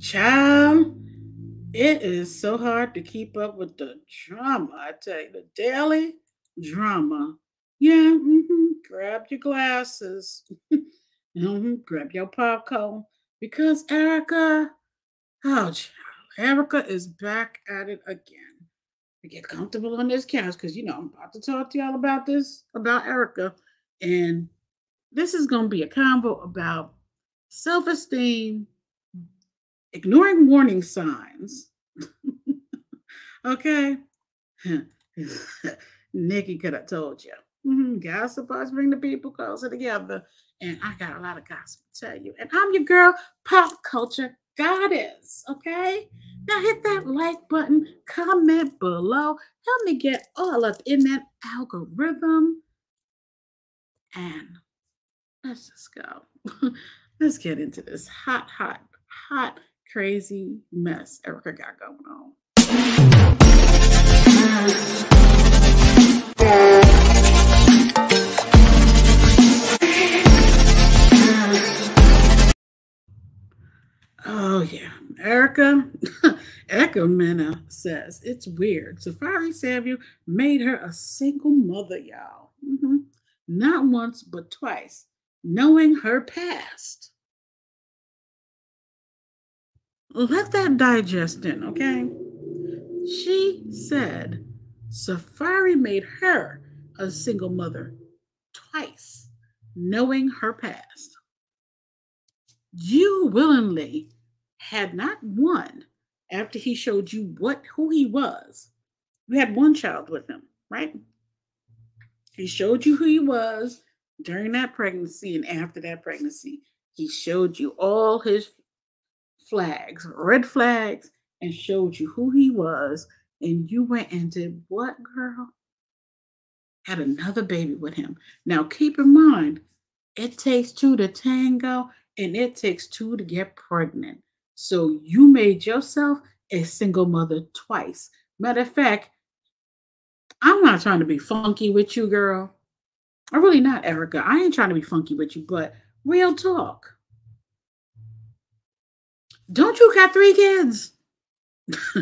Child, it is so hard to keep up with the drama. I tell you, the daily drama. Yeah, mhm, grab your glasses, Mhm, grab your popcorn, because Erica, oh, child, Erica is back at it again. Get comfortable on this couch because you know I'm about to talk to y'all about this about Erica, and this is going to be a convo about self-esteem ignoring warning signs. okay. Nikki could have told you. Mm-hmm. Bring the people closer together. And I got a lot of gossip to tell you. And I'm your girl, pop culture goddess. Okay. Now hit that like button, comment below. Help me get all up in that algorithm. And let's just go. let's get into this hot, hot, hot crazy mess Erica got going on. Oh yeah, Erica. Erica Mena says it's weird. Safaree Samuel made her a single mother, y'all. Mm-hmm. Not once, but twice, knowing her past let that digest in, okay? She said Safaree made her a single mother twice, knowing her past. You willingly had not one after he showed you what who he was. You had one child with him, right? He showed you who he was during that pregnancy and after that pregnancy. He showed you all his flags, red flags, and showed you who he was. And you went and did what, girl? Had another baby with him. Now, keep in mind, it takes two to tango and it takes two to get pregnant. So you made yourself a single mother twice. Matter of fact, I'm not trying to be funky with you, girl. I'm really not, Erica. I ain't trying to be funky with you, but real talk. Don't you got three kids?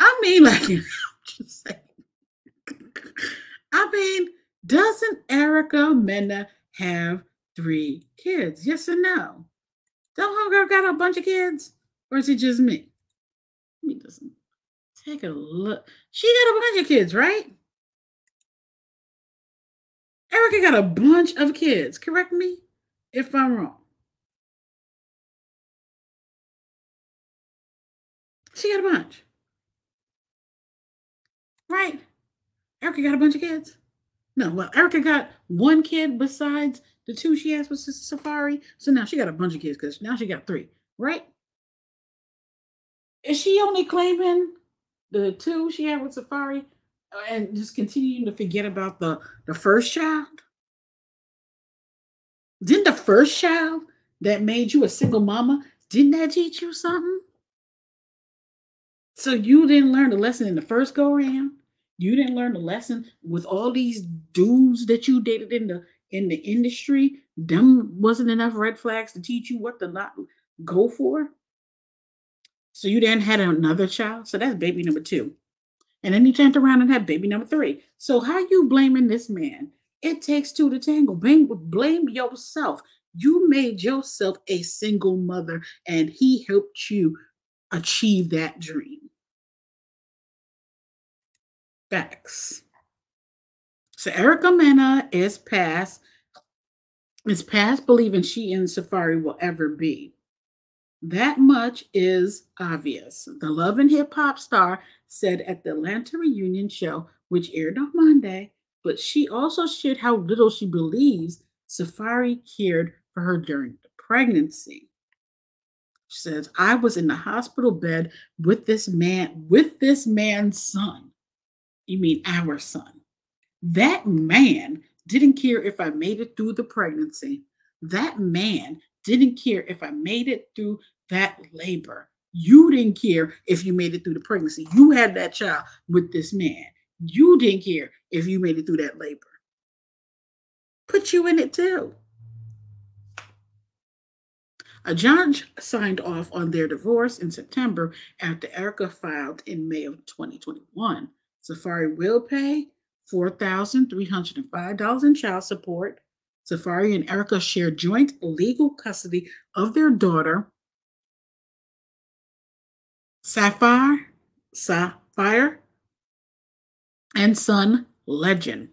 I mean, like, just saying. I mean, doesn't Erica Mena have three kids? Yes or no? Don't homegirl got a bunch of kids? Or is it just me? Let me just take a look. She got a bunch of kids, right? Erica got a bunch of kids. Correct me if I'm wrong. She got a bunch. Right. Erica got a bunch of kids. No, well, Erica got one kid besides the two she has with Safaree. So now she got a bunch of kids because now she got three, right? Is she only claiming the two she had with Safaree uh, and just continuing to forget about the, the first child? Didn't the first child that made you a single mama, didn't that teach you something? So you didn't learn the lesson in the first go around. You didn't learn the lesson with all these dudes that you dated in the in the industry. Them wasn't enough red flags to teach you what to not go for. So you then had another child. So that's baby number two. And then you turned around and had baby number three. So how you blaming this man? It takes two to tangle. Blame, blame yourself. You made yourself a single mother and he helped you achieve that dream. Facts. So Erica Mena is past is past believing she and Safaree will ever be. That much is obvious. The Love and Hip Hop star said at the Atlanta reunion show, which aired on Monday, but she also shared how little she believes Safaree cared for her during the pregnancy. She says, I was in the hospital bed with this man, with this man's son. You mean our son. That man didn't care if I made it through the pregnancy. That man didn't care if I made it through that labor. You didn't care if you made it through the pregnancy. You had that child with this man. You didn't care if you made it through that labor. Put you in it too. A judge signed off on their divorce in September after Erica filed in May of 2021. Safaree will pay $4,305 in child support. Safaree and Erica share joint legal custody of their daughter, Safire, Safire, and son, Legend.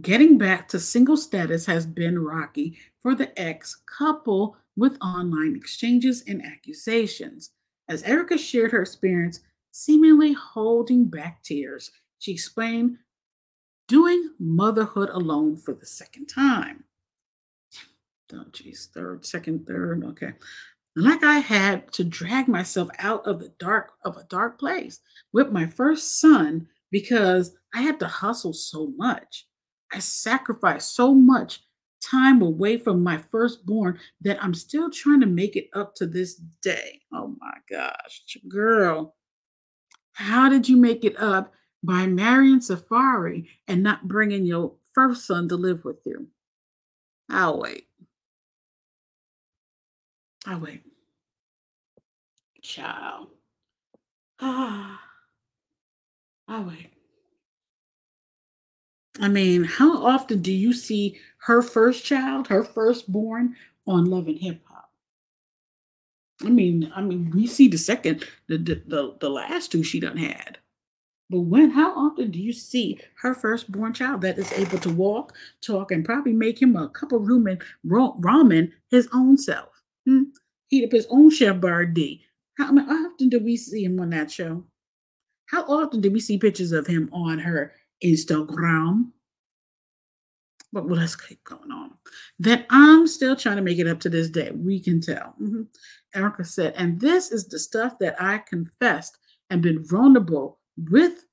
Getting back to single status has been rocky for the ex couple with online exchanges and accusations. As Erica shared her experience, seemingly holding back tears, she explained doing motherhood alone for the second time. Oh, geez, third, second, third, okay. Like I had to drag myself out of the dark of a dark place with my first son because I had to hustle so much. I sacrificed so much time away from my firstborn that I'm still trying to make it up to this day. Oh my gosh, girl. How did you make it up by marrying Safaree and not bringing your first son to live with you? I'll wait. I'll wait. Child. Ah. I'll wait. I mean, how often do you see her first child, her firstborn on Love and Hip Hop? I mean, I mean, we see the second, the, the the last two she done had. But when, how often do you see her firstborn child that is able to walk, talk, and probably make him a cup of ramen, ramen his own self? Hmm? Heat up his own Chef Boyardee. How, how often do we see him on that show? How often do we see pictures of him on her Instagram. But well, let's keep going on. That I'm still trying to make it up to this day. We can tell. Mm-hmm. Erica said, and this is the stuff that I confessed and been vulnerable with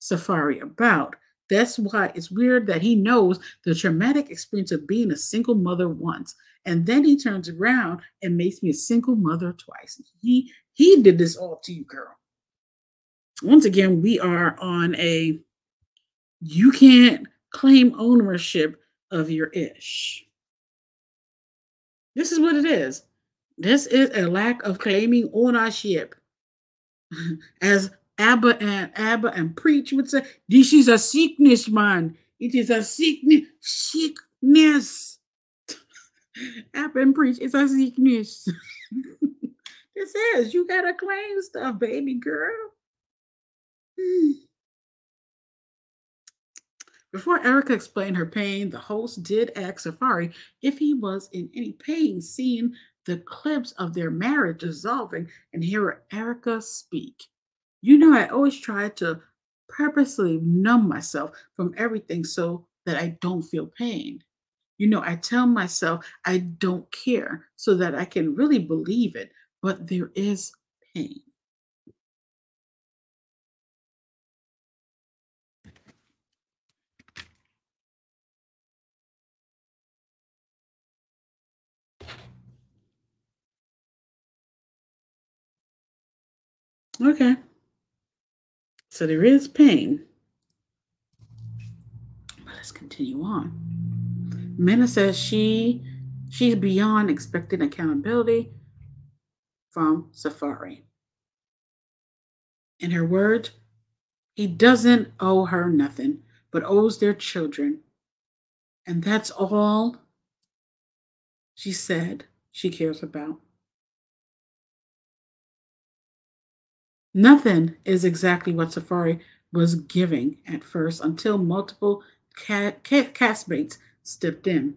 Safaree about. That's why it's weird that he knows the traumatic experience of being a single mother once, and then he turns around and makes me a single mother twice. He he did this all to you, girl. Once again, we are on a you can't claim ownership of your ish. This is what it is. This is a lack of claiming ownership. As Abba and Abba and Preach would say, this is a sickness, man. It is a sickness. Sickness. Abba and Preach, it's a sickness. this is, you gotta claim stuff, baby girl. Hmm. Before Erica explained her pain, the host did ask Safaree if he was in any pain seeing the clips of their marriage dissolving and hear Erica speak. You know, I always try to purposely numb myself from everything so that I don't feel pain. You know, I tell myself I don't care so that I can really believe it, but there is pain. Okay. So there is pain. But let's continue on. Mena says she she's beyond expecting accountability from Safaree. In her words, he doesn't owe her nothing, but owes their children. And that's all she said she cares about. Nothing is exactly what Safaree was giving at first until multiple ca- ca- castmates stepped in.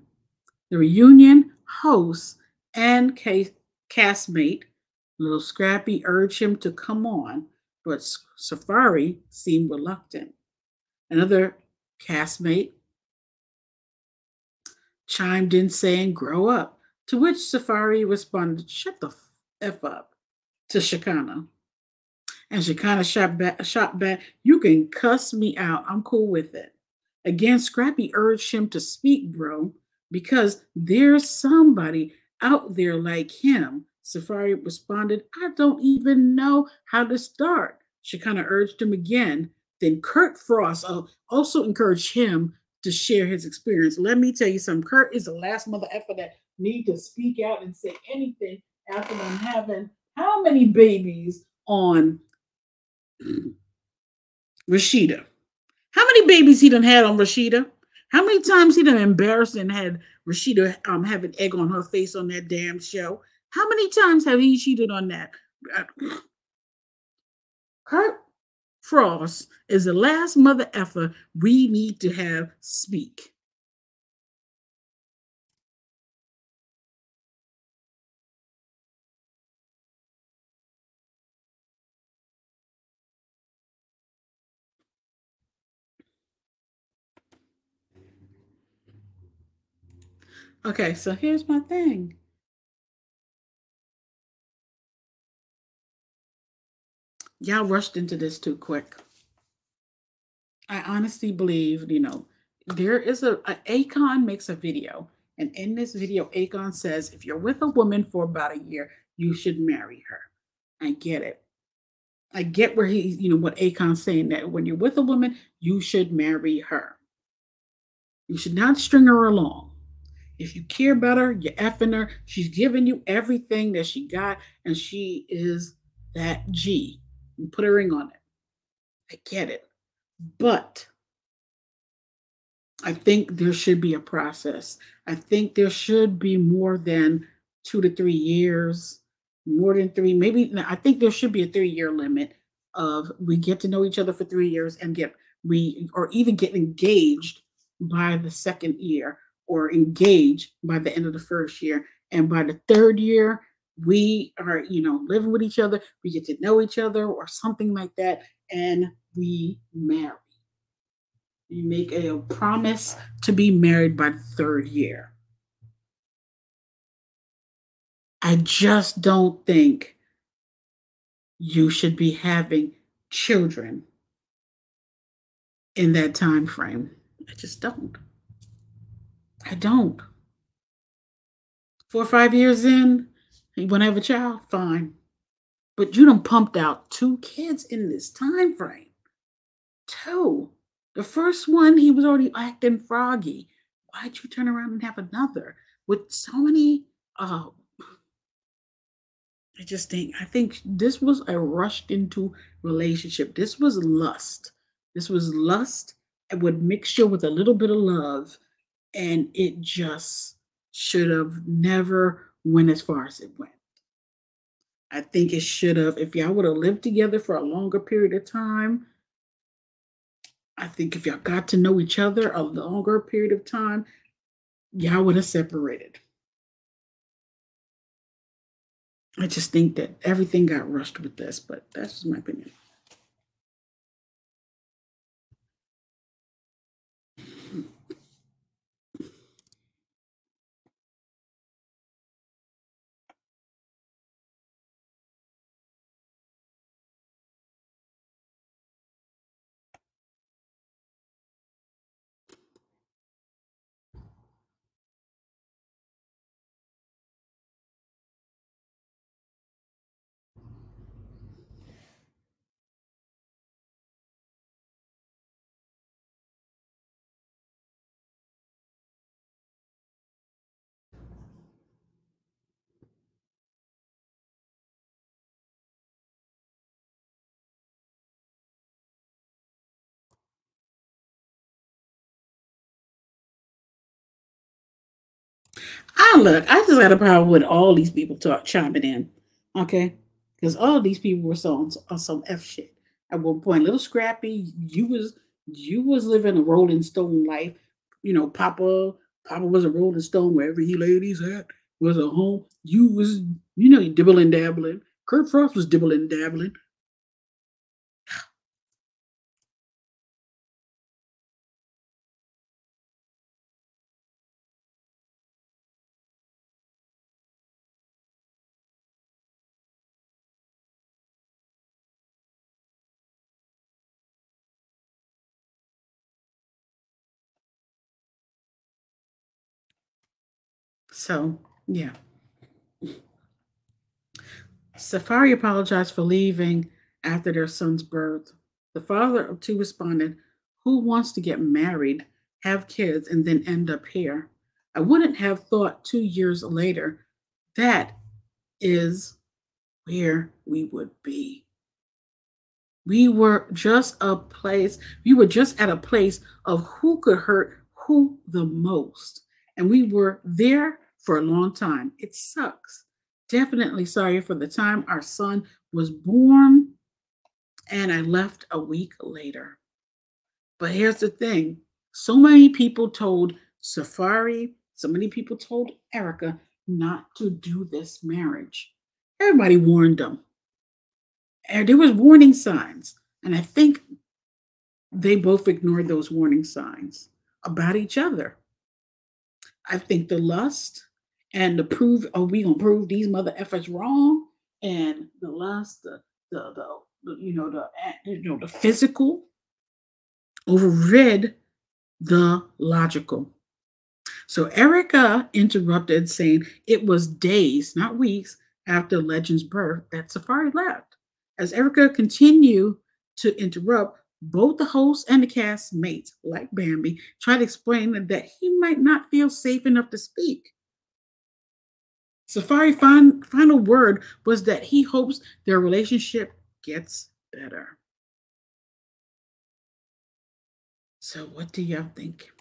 The reunion host and ca- castmate, Little Scrappy, urged him to come on, but Safaree seemed reluctant. Another castmate chimed in saying, Grow up, to which Safaree responded, Shut the F up to Shekinah and she kind of shot back, shot back. You can cuss me out. I'm cool with it. Again, Scrappy urged him to speak, bro, because there's somebody out there like him. Safaree responded, I don't even know how to start. She kind of urged him again. Then Kirk Frost uh, also encouraged him to share his experience. Let me tell you something. Kirk is the last mother effer that need to speak out and say anything after them having how many babies on Rasheeda? How many babies he done had on Rasheeda? How many times he done embarrassed and had Rasheeda um having egg on her face on that damn show? How many times have he cheated on that? Kirk Frost is the last mother effer we need to have speak. Okay, so here's my thing. Y'all rushed into this too quick. I honestly believe, you know, there is a, a Akon makes a video, and in this video, Akon says, if you're with a woman for about a year, you should marry her. I get it. I get where he, you know, what Akon's saying that when you're with a woman, you should marry her. You should not string her along. If you care about her, you're effing her. She's giving you everything that she got, and she is that G. You put a ring on it. I get it. But I think there should be a process. I think there should be more than two to three years, more than three, maybe I think there should be a three year limit of we get to know each other for three years and get we or even get engaged by the second year or engage by the end of the first year. And by the third year, we are, you know, living with each other, we get to know each other or something like that, and we marry. You make a promise to be married by the third year. I just don't think you should be having children in that time frame. I just don't. I don't. Four or five years in, you want to have a child? Fine. But you done pumped out two kids in this time frame. Two. The first one, he was already acting froggy. Why'd you turn around and have another with so many? Oh, I just think, I think this was a rushed into relationship. This was lust. This was lust It with mixture with a little bit of love and it just should have never went as far as it went. I think it should have, if y'all would have lived together for a longer period of time, I think if y'all got to know each other a longer period of time, y'all would have separated. I just think that everything got rushed with this, but that's just my opinion. I look, I just got a problem with all these people talk chiming in, okay? Because all these people were so uh, on some f shit at one point. Little Scrappy, you was you was living a Rolling Stone life. You know, Papa, Papa was a Rolling Stone wherever he laid his hat was a home. You was, you know, dibbling dabbling. Kirk Frost was dibbling dabbling. So, yeah. Safaree apologized for leaving after their son's birth. The father of two responded, Who wants to get married, have kids, and then end up here? I wouldn't have thought two years later that is where we would be. We were just a place, we were just at a place of who could hurt who the most. And we were there for a long time. It sucks. Definitely sorry for the time our son was born and I left a week later. But here's the thing so many people told Safaree, so many people told Erica not to do this marriage. Everybody warned them. And there was warning signs. And I think they both ignored those warning signs about each other. I think the lust and the prove, oh, we gonna prove these mother efforts wrong, and the lust, the the the, you know the you know the physical overrid the logical. So Erica interrupted, saying it was days, not weeks, after Legend's birth that Safaree left. As Erica continued to interrupt, both the host and the cast mates, like Bambi, tried to explain that he might not feel safe enough to speak. Safaree's fin- final word was that he hopes their relationship gets better. So, what do y'all think?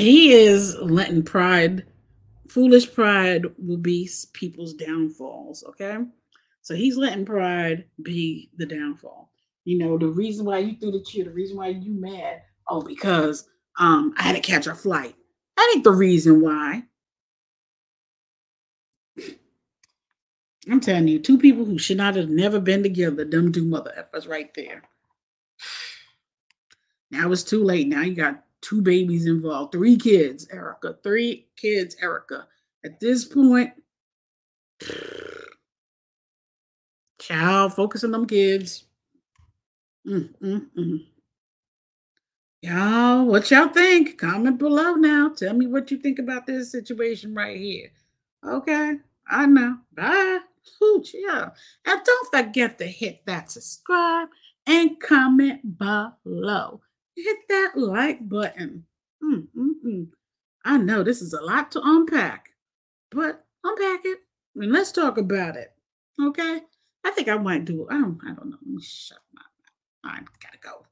He is letting pride, foolish pride will be people's downfalls. Okay. So he's letting pride be the downfall. You know, the reason why you threw the chair, the reason why you mad, oh, because um I had to catch a flight. That ain't the reason why. I'm telling you, two people who should not have never been together, them do mother effers right there. Now it's too late. Now you got two babies involved, three kids, Erica, three kids, Erica. At this point, child, focus on them kids. Mm, mm, mm. Y'all, what y'all think? Comment below now. Tell me what you think about this situation right here. Okay, I know. Bye. Ooh, yeah. And don't forget to hit that subscribe and comment below. Hit that like button. Mm, mm, mm. I know this is a lot to unpack, but unpack it and let's talk about it. Okay? I think I might do. I don't. I don't know. Shut my mouth. I gotta go.